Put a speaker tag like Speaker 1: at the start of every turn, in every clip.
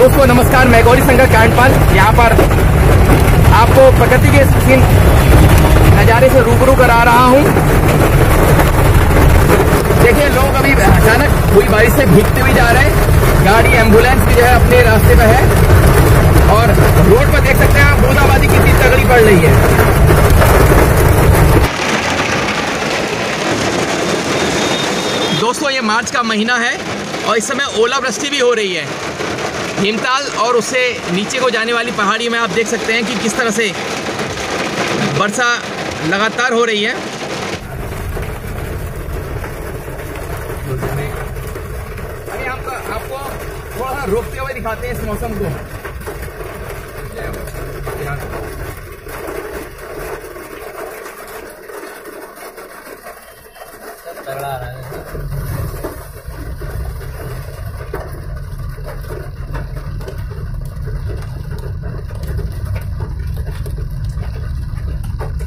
Speaker 1: दोस्तों, नमस्कार, मैं गौरी संघ कांडपाल यहाँ पर आपको प्रकृति के सीन नज़ारे से रूबरू करा रहा हूँ। देखिए, लोग अभी अचानक हुई बारिश से भीगते हुए जा रहे हैं। गाड़ी, एंबुलेंस भी जो है अपने रास्ते पे है। और रोड पर देख सकते हैं आप, बूंदाबादी कितनी तगड़ी पड़ रही है। दोस्तों, ये मार्च का महीना है और इस समय ओलावृष्टि भी हो रही है। भीमताल और उससे नीचे को जाने वाली पहाड़ी में आप देख सकते हैं कि किस तरह से वर्षा लगातार हो रही है। अभी हम आपको थोड़ा रोकते हुए दिखाते हैं इस मौसम को।
Speaker 2: रहा है।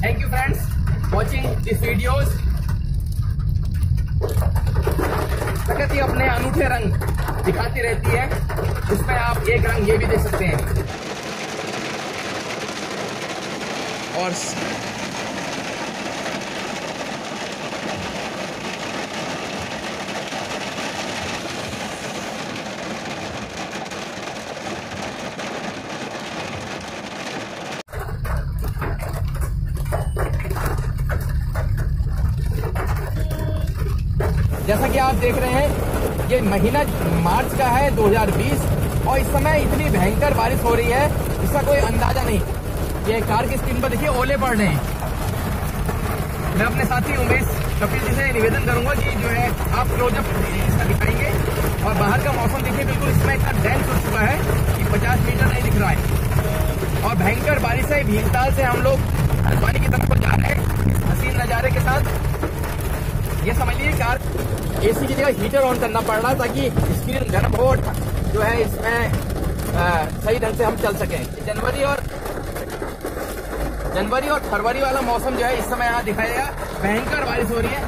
Speaker 1: Thank you friends watching this videos प्रकृति अपने अनूठे रंग दिखाती रहती है। उसमें आप एक रंग ये भी देख सकते हैं। और जैसा कि आप देख रहे हैं, ये महीना मार्च का है 2020 और इस समय इतनी भयंकर बारिश हो रही है, इसका कोई अंदाज़ा नहीं। ये कार की स्क्रीन पर देखिए, ओले पड़ रहे हैं। मैं अपने साथी उमेश कपिल जी से निवेदन करूँगा कि जो है, आप क्लोजअप इसका दिखाएँगे। और बाहर का मौसम देखिए, बिल्कुल इसमें इतना डेंस हो चुका है कि 50 मीटर नहीं दिख रहा है। और भयंकर बारिश है, भीमताल से हम लोग हल्द्वानी की तरफ़ को जा रहे हैं, हसीन नज़ारे के साथ। ये समझ लीजिए कार एसी की जगह हीटर ऑन करना पड़ रहा ताकि स्क्रीन गर्म हो जो है इसमें सही ढंग से हम चल सकें। जनवरी और जनवरी और फरवरी वाला मौसम जो है इस समय यहाँ दिखाया भयंकर बारिश हो रही है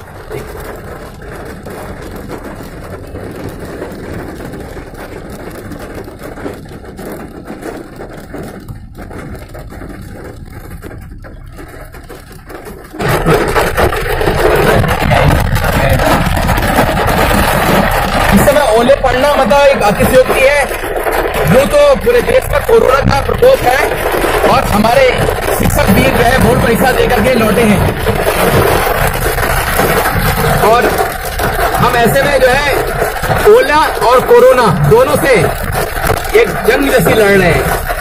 Speaker 1: इस समय मतलब एक अतिशयोक्ति है। यूँ तो पूरे देश में कोरोना का प्रकोप है और हमारे शिक्षक भी जो है बोर्ड परीक्षा देकर के लौटे हैं। और हम ऐसे में जो है, ओला और कोरोना दोनों से एक जंग जैसी लड़ रहे हैं।